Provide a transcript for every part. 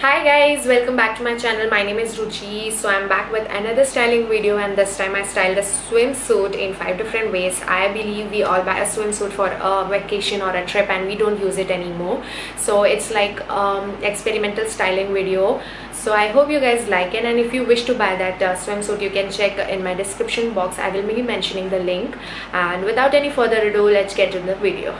Hi guys, welcome back to my channel. My name is Ruchi. So I'm back with another styling video and this time I styled a swimsuit in five different ways. I believe we all buy a swimsuit for a vacation or a trip and we don't use it anymore. So it's like um, experimental styling video. So I hope you guys like it and if you wish to buy that uh, swimsuit you can check in my description box. I will be mentioning the link and without any further ado let's get to the video.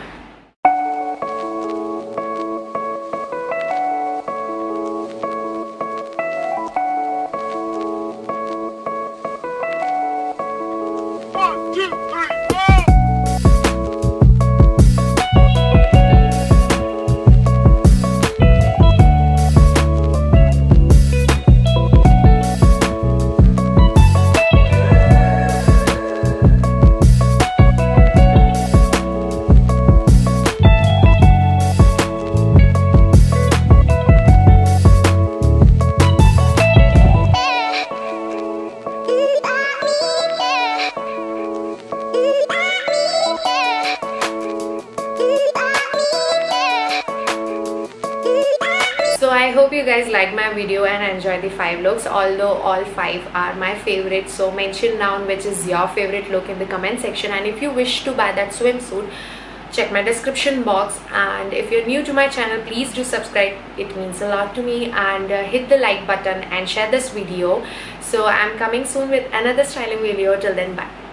So I hope you guys like my video and enjoy the five looks. Although all five are my favorite so mention down which is your favorite look in the comment section. And if you wish to buy that swimsuit check my description box. And if you're new to my channel please do subscribe. It means a lot to me. And uh, hit the like button and share this video. So I'm coming soon with another styling video. Till then bye